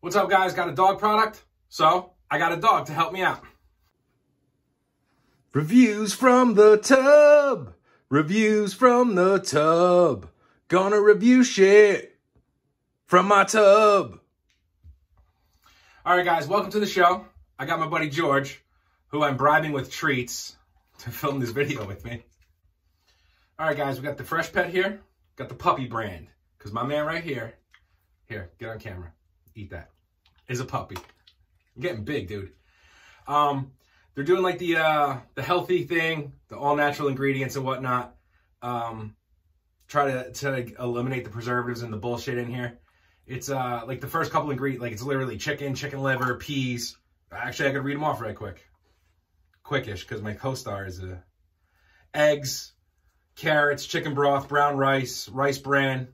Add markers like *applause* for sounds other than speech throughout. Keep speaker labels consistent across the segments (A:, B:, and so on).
A: What's up, guys? Got a dog product? So, I got a dog to help me out.
B: Reviews from the tub. Reviews from the tub. Gonna review shit from my tub.
A: All right, guys, welcome to the show. I got my buddy George, who I'm bribing with treats to *laughs* film this video with me. All right, guys, we got the fresh pet here. Got the puppy brand. Because my man right here, here, get on camera. Eat that. Is a puppy. I'm getting big, dude. Um, they're doing like the uh, the healthy thing, the all natural ingredients and whatnot. Um, try to to eliminate the preservatives and the bullshit in here. It's uh like the first couple ingredients, like it's literally chicken, chicken liver, peas. Actually, I could read them off right quick, quickish, because my co-star is uh, eggs, carrots, chicken broth, brown rice, rice bran,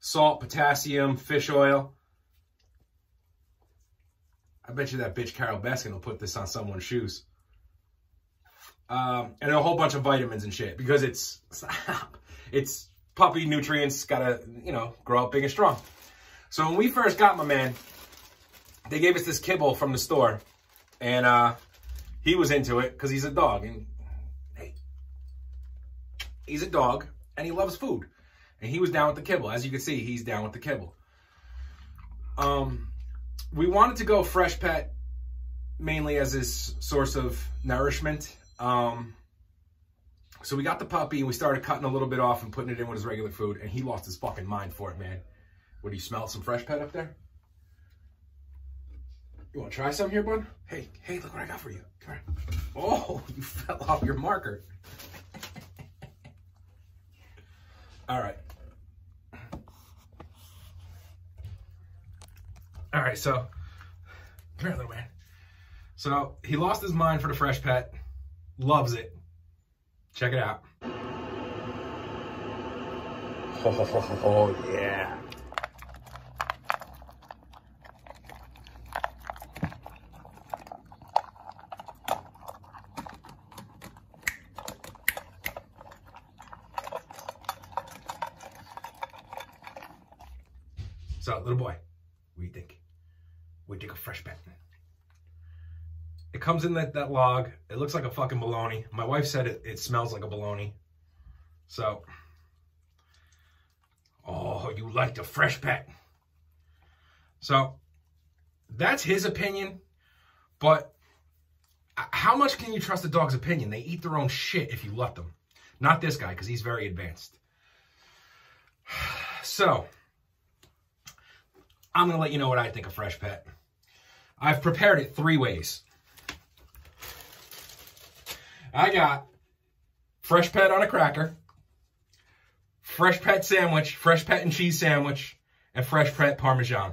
A: salt, potassium, fish oil. I bet you that bitch Carole Baskin will put this on someone's shoes. Um, and a whole bunch of vitamins and shit because it's *laughs* it's puppy nutrients, gotta, you know, grow up big and strong. So when we first got my man, they gave us this kibble from the store. And uh, he was into it because he's a dog. And hey, he's a dog and he loves food. And he was down with the kibble. As you can see, he's down with the kibble. Um, we wanted to go fresh pet mainly as his source of nourishment. Um, so we got the puppy and we started cutting a little bit off and putting it in with his regular food. And he lost his fucking mind for it, man. What, do you smell some fresh pet up there? You want to try some here, bud? Hey, hey, look what I got for you. Come here. Oh, *laughs* you fell off your marker. *laughs* All right. All right, so, come here, man. So, he lost his mind for the fresh pet, Loves it. Check it out. *laughs*
B: Oh, yeah.
A: So, little boy, you think? What do you think of It comes in that, that log. It looks like a fucking bologna. My wife said it, it smells like a bologna. So, oh, you like the Freshpet. So, that's his opinion. But how much can you trust a dog's opinion? They eat their own shit if you let them. Not this guy, because he's very advanced. *sighs* So, I'm going to let you know what I think of Fresh Pet. I've prepared it three ways. I got Fresh Pet on a cracker, Fresh Pet sandwich, Fresh Pet and cheese sandwich, and Fresh Pet Parmesan.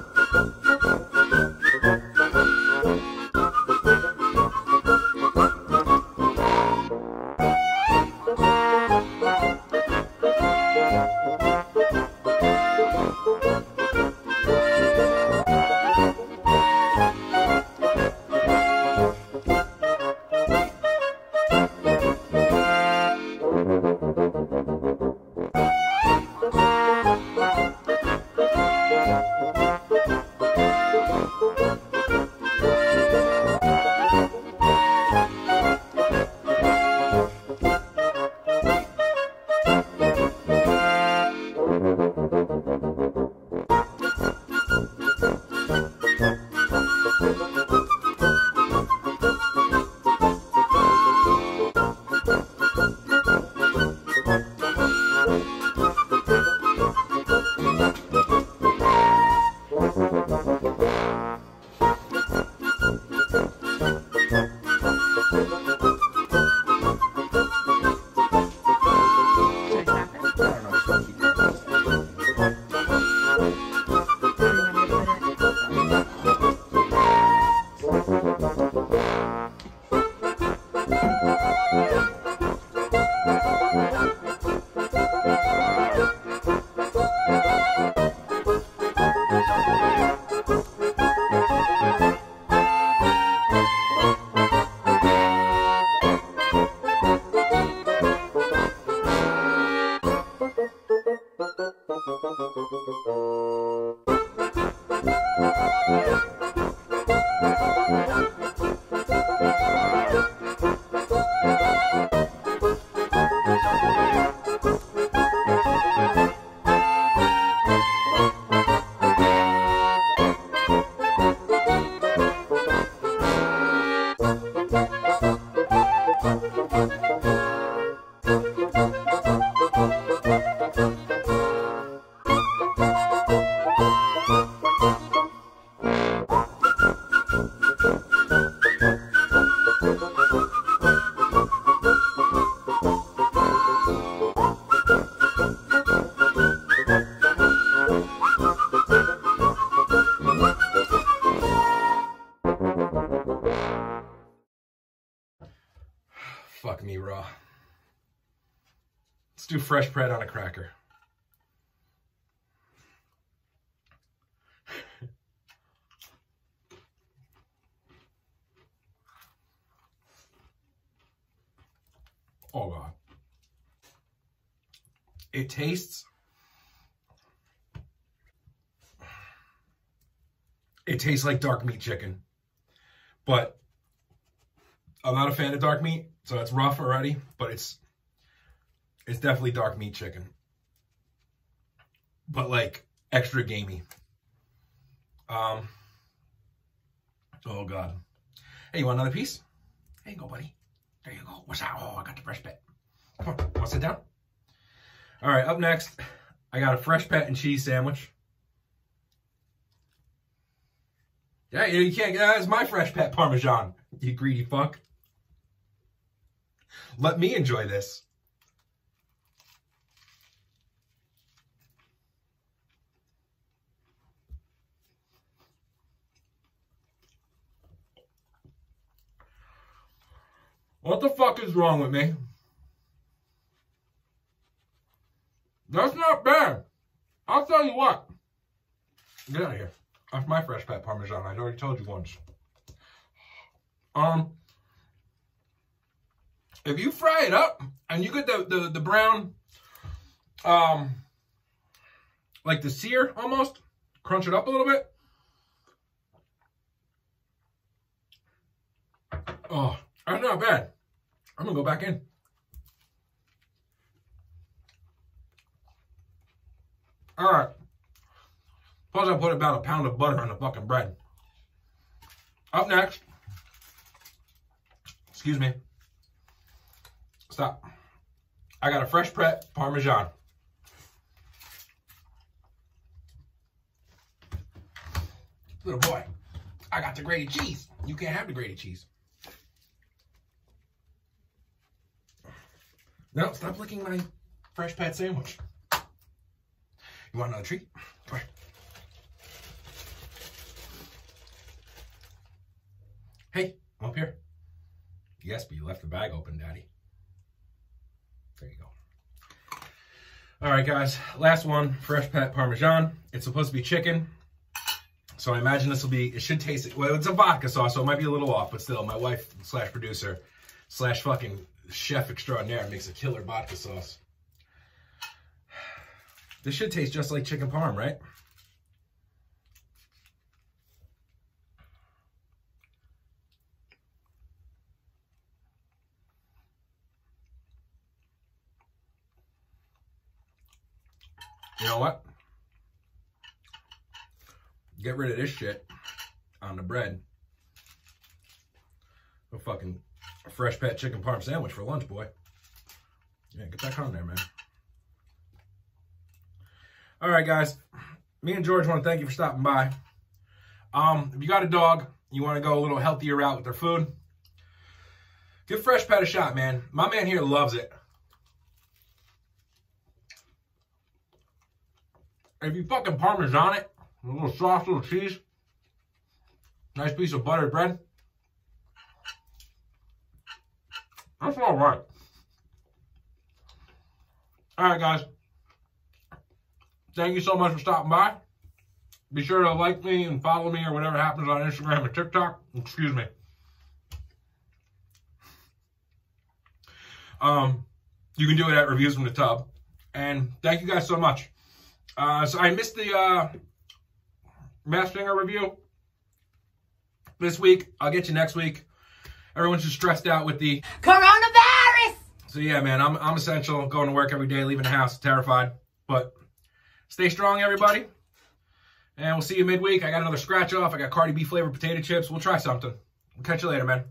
A: フフフフフフ。Fresh bread on a cracker. *laughs* oh god. It tastes It tastes like dark meat chicken. But I'm not a fan of dark meat, so it's rough already, but it's it's definitely dark meat chicken. But like extra gamey. Um Oh god. Hey, you want another piece? There you go, buddy. There you go. What's that? Oh, I got the fresh pet. Come on, want to sit down? All right, up next, I got a fresh pet and cheese sandwich. Yeah, you can't get that. My fresh pet Parmesan, you greedy fuck. Let me enjoy this. What the fuck is wrong with me? That's not bad. I'll tell you what. Get out of here. That's my fresh pet Parmesan. I'd already told you once. Um, if you fry it up and you get the, the, the brown, um, like the sear almost, crunch it up a little bit. Oh, that's not bad. I'm gonna go back in. All right. Plus, I put about a pound of butter on the fucking bread. Up next, excuse me. Stop. I got a Freshpet Parmesan. Little boy, I got the grated cheese. You can't have the grated cheese. No, stop licking my Freshpet sandwich. You want another treat? Come here. Hey, I'm up here. Yes, but you left the bag open, Daddy. There you go. All right, guys. Last one, Freshpet Parmesan. It's supposed to be chicken. So I imagine this will be, it should taste, well, it's a vodka sauce, so it might be a little off, but still, my wife slash producer slash fucking chef extraordinaire makes a killer vodka sauce. This should taste just like chicken parm, right? You know what? Get rid of this shit on the bread. A fucking fresh pet chicken parm sandwich for lunch, boy. Yeah, get back on there, man. All right, guys. Me and George want to thank you for stopping by. Um, if you got a dog, you want to go a little healthier route with their food, give Fresh Pet a shot, man. My man here loves it. If you fucking Parmesan it, a little sauce, a little cheese, nice piece of buttered bread, that's all right. All right, guys. Thank you so much for stopping by. Be sure to like me and follow me or whatever happens on Instagram and TikTok. Excuse me. Um, you can do it at Reviews from the Tub. And thank you guys so much. Uh, so I missed the uh, Masked Singer review this week. I'll get you next week. Everyone's just stressed out with the
C: Coronavirus!
A: So yeah, man, I'm I'm essential. Going to work every day, leaving the house terrified. But stay strong, everybody. And we'll see you midweek. I got another scratch off. I got Cardi B flavored potato chips. We'll try something. We'll catch you later, man.